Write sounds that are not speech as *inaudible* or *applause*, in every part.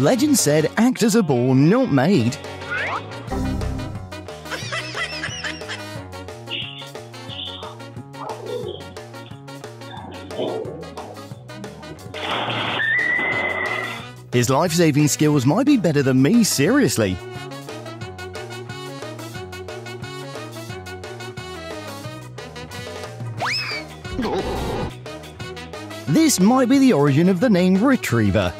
Legend said actors are born, not made. His life saving skills might be better than me, seriously. This might be the origin of the name Retriever.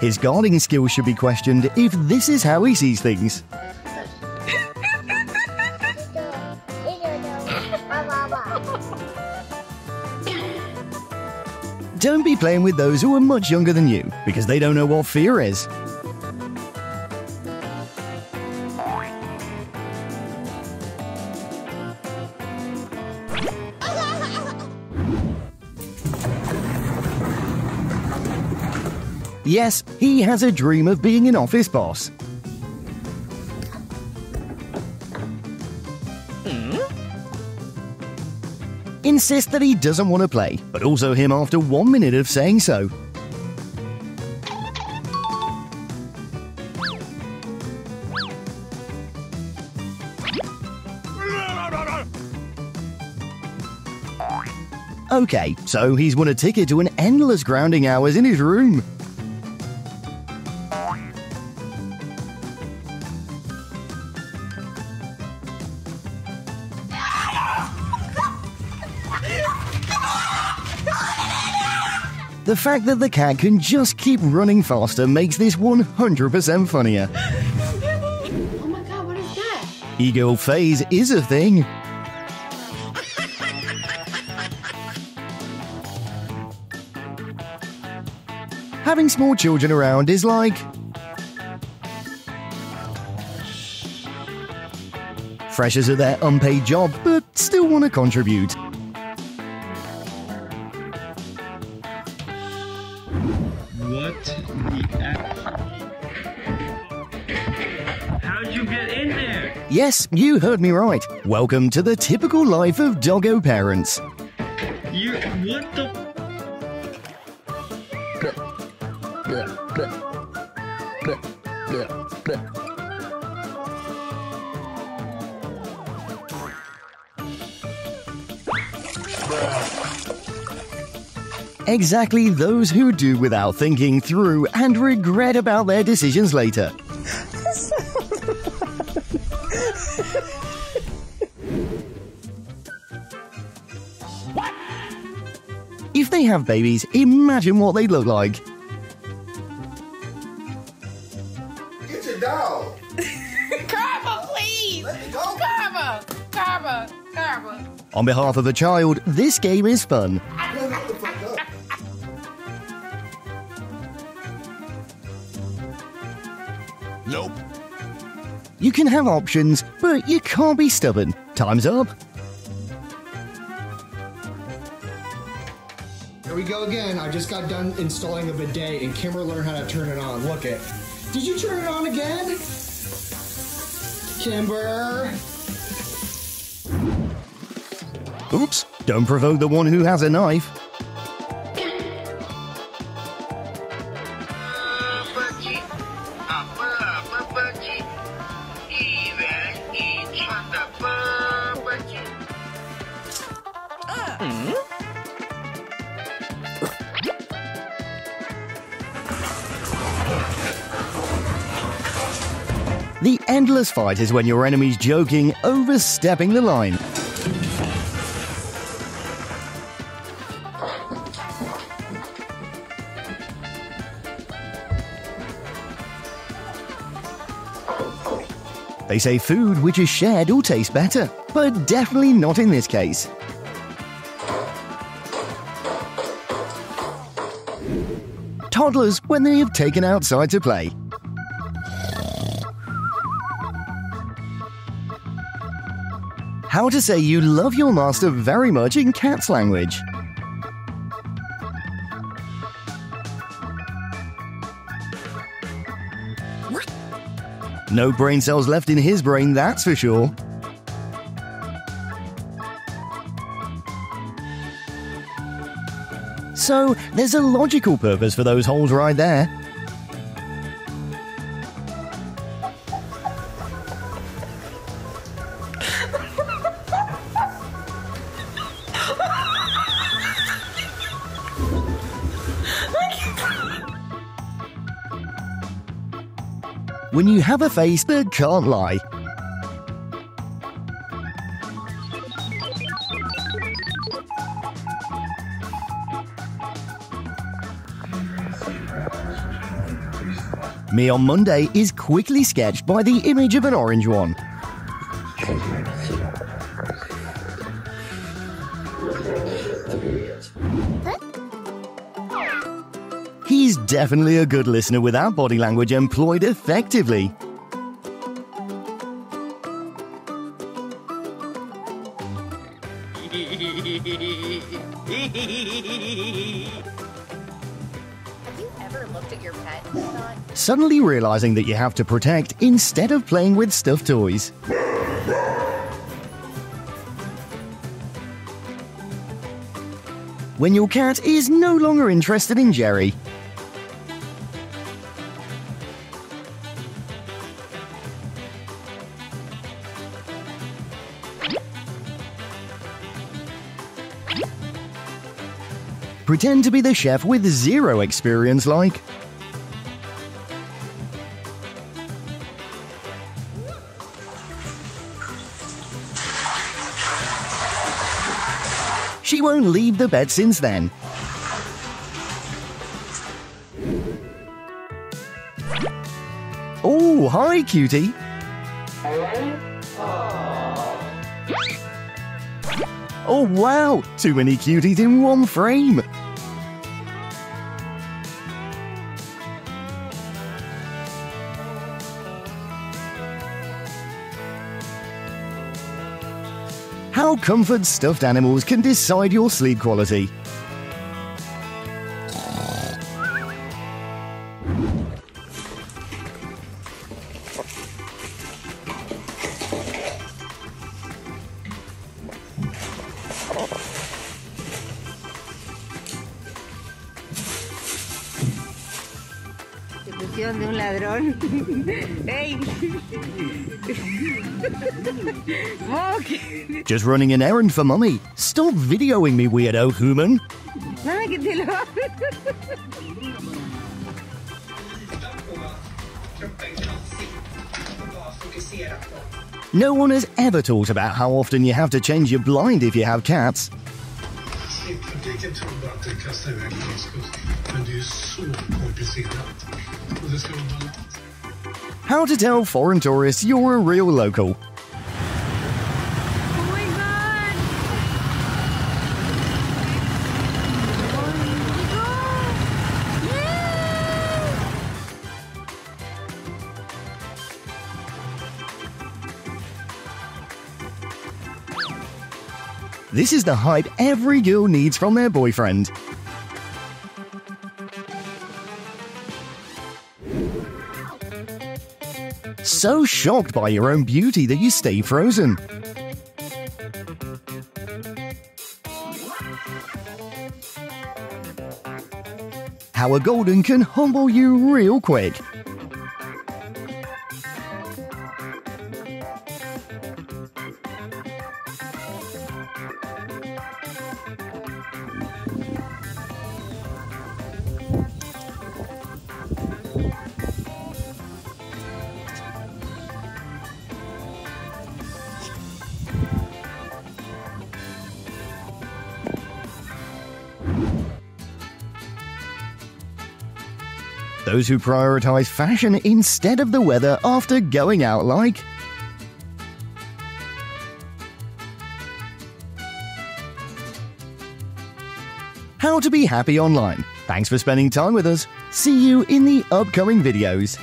His guarding skills should be questioned if this is how he sees things. Don't be playing with those who are much younger than you, because they don't know what fear is. Yes, he has a dream of being an office boss. Hmm? Insist that he doesn't want to play, but also him after one minute of saying so. Okay, so he's won a ticket to an endless grounding hours in his room. The fact that the cat can just keep running faster makes this 100% funnier. Oh my god, what is that? Ego phase is a thing. Having small children around is like. Freshers at their unpaid job, but still want to contribute. You get in there? Yes, you heard me right. Welcome to the typical life of doggo parents. You what the Exactly those who do without thinking through and regret about their decisions later. Have babies, imagine what they'd look like. Get your dog. *laughs* Karma, please! Let me go. Karma! Karma! Karma! On behalf of a child, this game is fun. Shut the fuck up. Nope. You can have options, but you can't be stubborn. Time's up. Go again. I just got done installing a bidet and Kimber learned how to turn it on. Look it. Did you turn it on again? Kimber. Oops, don't provoke the one who has a knife. The endless fight is when your enemy's joking, overstepping the line. They say food which is shared will taste better, but definitely not in this case. Toddlers when they have taken outside to play. How to say you love your master very much in cat's language. No brain cells left in his brain, that's for sure. So, there's a logical purpose for those holes right there. When you have a face that can't lie. Me on Monday is quickly sketched by the image of an orange one. Definitely a good listener without body language employed effectively. Have you ever looked at your pet and thought, Suddenly realizing that you have to protect instead of playing with stuffed toys. When your cat is no longer interested in Jerry. Pretend to be the chef with zero experience, like. She won't leave the bed since then. Oh, hi, cutie. Oh, wow! Too many cuties in one frame. Comfort stuffed animals can decide your sleep quality. Constitución de un ladrón. *laughs* ¡Ey! *laughs* Mock. Just running an errand for mummy. Stop videoing me, weirdo human. Nada que te lo... No one has ever talked about how often you have to change your blind if you have cats. Är så komplicerat. Och det ska vara balans. How to tell foreign tourists you're a real local. Oh my god! This is the hype every girl needs from their boyfriend. So shocked by your own beauty that you stay frozen. How a golden can humble you real quick. Those who prioritize fashion instead of the weather after going out like. How to be happy online. Thanks for spending time with us. See you in the upcoming videos.